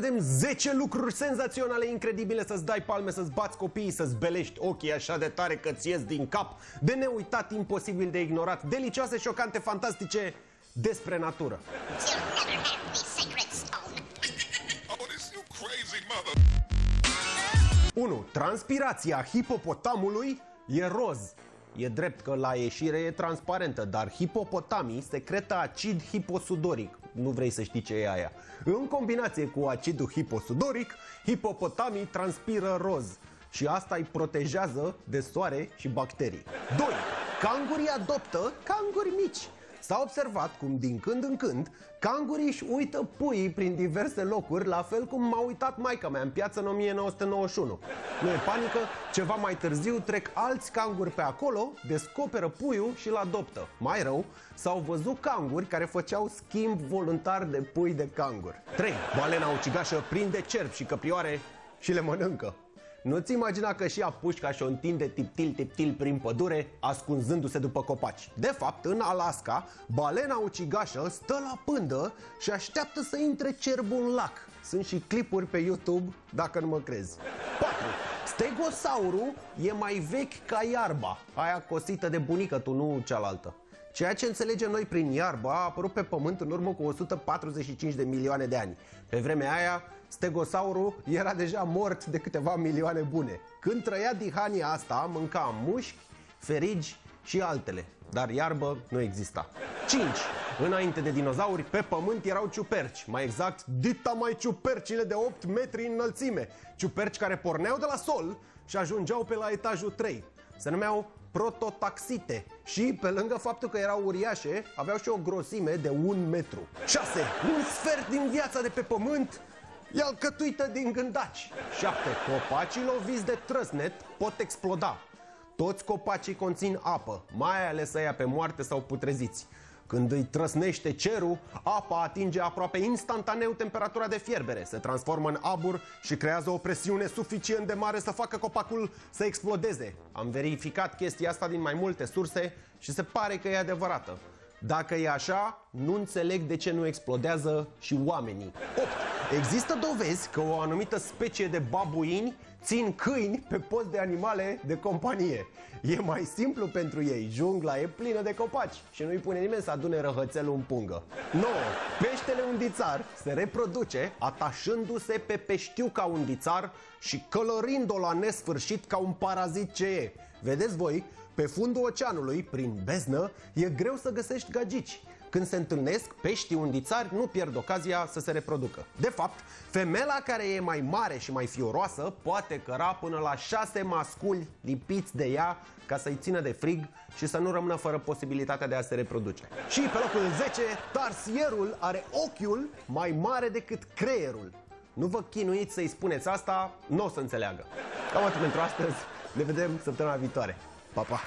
Vedem 10 lucruri senzaționale, incredibile, să-ți dai palme, să-ți bați copiii, să-ți belești ochii așa de tare că ți ies din cap, de neuitat, imposibil de ignorat, delicioase, șocante, fantastice, despre natură. You'll never have the sacred stone. Oh, this you crazy mother. 1. Transpirația hipopotamului e roz. E drept că la ieșire e transparentă, dar hipopotamii secretă acid hiposudoric. Nu vrei să știi ce e aia. În combinație cu acidul hiposudoric, hipopotamii transpiră roz. Și asta îi protejează de soare și bacterii. 2. Cangurii adoptă canguri mici. S-a observat cum din când în când cangurii își uită puii prin diverse locuri, la fel cum m-a uitat maica mea în piață în 1991. Nu e panică, ceva mai târziu trec alți canguri pe acolo, descoperă puiul și îl adoptă. Mai rău, s-au văzut canguri care făceau schimb voluntar de pui de cangur. 3. Balena ucigașă prinde cerbi și căprioare și le mănâncă. Nu-ți imagina că și ea pușca și o întinde tiptil-tiptil prin pădure, ascunzându-se după copaci. De fapt, în Alaska, balena ucigașă stă la pândă și așteaptă să intre cerbul în lac. Sunt și clipuri pe YouTube, dacă nu mă crezi. 4. Stegosaurul e mai vechi ca iarba, aia cosită de bunică tu, nu cealaltă. Ceea ce înțelegem noi prin iarbă a apărut pe pământ în urmă cu 145 de milioane de ani. Pe vremea aia, stegosaurul era deja mort de câteva milioane bune. Când trăia dihania asta, mânca mușchi, ferigi și altele. Dar iarbă nu exista. 5. Înainte de dinozauri, pe pământ erau ciuperci. Mai exact, dita mai ciupercile de 8 metri în înălțime. Ciuperci care porneau de la sol și ajungeau pe la etajul 3. Se numeau prototaxite și pe lângă faptul că erau uriașe, aveau și o grosime de un metru. 6. Un sfert din viața de pe pământ e alcătuită din gândaci. 7. Copacii loviți de trăsnet pot exploda. Toți copacii conțin apă, mai ales aia pe moarte sau putreziți. Când îi trăsnește cerul, apa atinge aproape instantaneu temperatura de fierbere, se transformă în abur și creează o presiune suficient de mare să facă copacul să explodeze. Am verificat chestia asta din mai multe surse și se pare că e adevărată. Dacă e așa, nu înțeleg de ce nu explodează și oamenii. 8. Există dovezi că o anumită specie de babuini țin câini pe post de animale de companie. E mai simplu pentru ei, jungla e plină de copaci și nu-i pune nimeni să adune răhățelul în pungă. 9. Peștele undițar se reproduce atașându-se pe peștiuca undițar și călărind-o la nesfârșit ca un parazit ce e. Vedeți voi, pe fundul oceanului, prin beznă, e greu să găsești gagici. Când se întâlnesc, peștii undițari nu pierd ocazia să se reproducă. De fapt, femela care e mai mare și mai fioroasă poate căra până la șase masculi lipiți de ea ca să-i țină de frig și să nu rămână fără posibilitatea de a se reproduce. Și pe locul 10, tarsierul are ochiul mai mare decât creierul. Nu vă chinuiți să-i spuneți asta, nu o să înțeleagă. Cam atât pentru astăzi. Ne vedem săptămâna viitoare. Pa, pa!